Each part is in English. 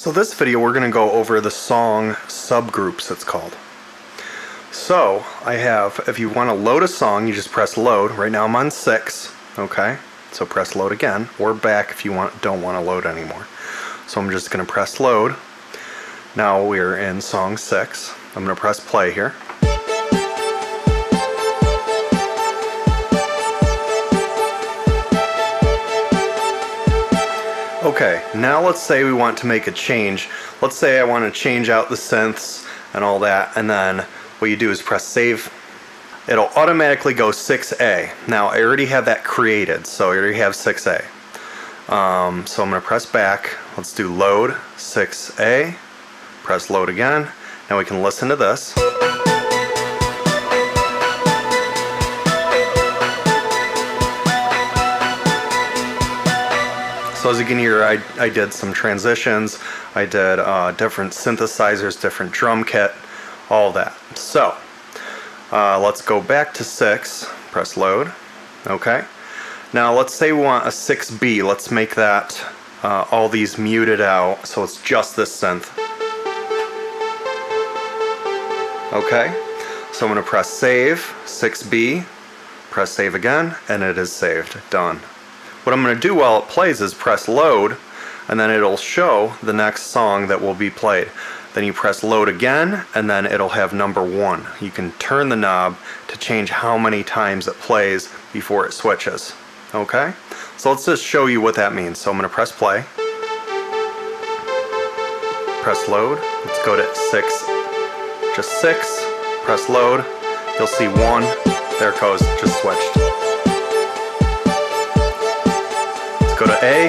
So this video we're going to go over the song subgroups it's called. So I have, if you want to load a song, you just press load. Right now I'm on 6, okay? So press load again, or back if you want don't want to load anymore. So I'm just going to press load. Now we're in song 6. I'm going to press play here. Okay, now let's say we want to make a change. Let's say I want to change out the synths and all that, and then what you do is press save. It'll automatically go 6A. Now, I already have that created, so I already have 6A. Um, so I'm going to press back. Let's do load 6A. Press load again. Now we can listen to this. You can I, I did some transitions, I did uh, different synthesizers, different drum kit, all that. So uh, let's go back to 6, press load, okay. Now let's say we want a 6B, let's make that uh, all these muted out so it's just this synth. Okay, so I'm going to press save, 6B, press save again, and it is saved, done. What I'm going to do while it plays is press load and then it'll show the next song that will be played. Then you press load again and then it'll have number one. You can turn the knob to change how many times it plays before it switches. Okay? So let's just show you what that means. So I'm going to press play. Press load. Let's go to six. Just six. Press load. You'll see one. There it goes. Just switched. Go to A.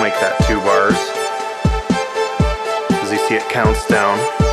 Make that two bars. As you see, it counts down.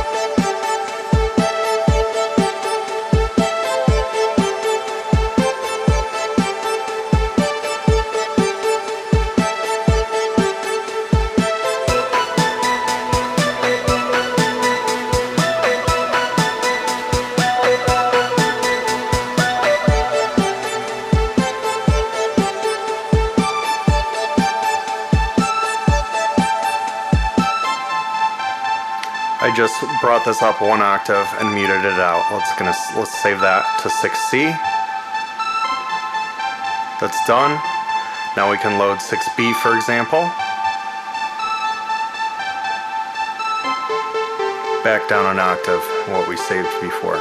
Just brought this up one octave and muted it out. Let's gonna let's save that to 6C. That's done. Now we can load 6B for example. Back down an octave, what we saved before.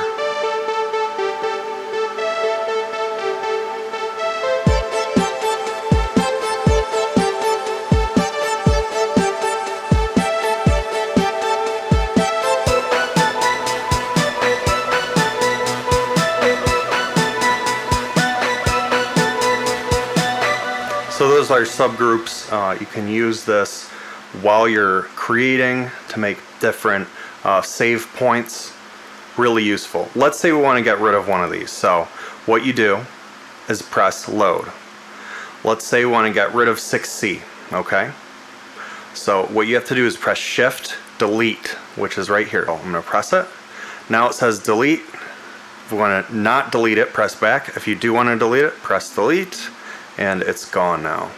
Are subgroups. Uh, you can use this while you're creating to make different uh, save points. Really useful. Let's say we want to get rid of one of these. So what you do is press load. Let's say we want to get rid of 6C, okay? So what you have to do is press shift delete, which is right here. I'm going to press it. Now it says delete. If want to not delete it, press back. If you do want to delete it, press delete and it's gone now.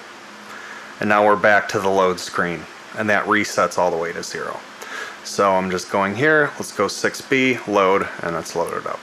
And now we're back to the load screen and that resets all the way to zero. So I'm just going here, let's go 6B, load, and it's loaded up.